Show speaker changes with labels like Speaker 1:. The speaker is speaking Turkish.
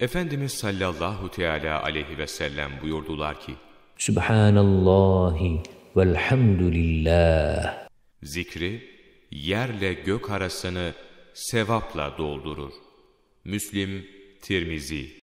Speaker 1: Efendimiz sallallahu teala aleyhi ve sellem buyurdular ki,
Speaker 2: Subhanallahi velhamdülillah.
Speaker 1: Zikri, yerle gök arasını sevapla doldurur. Müslim, Tirmizi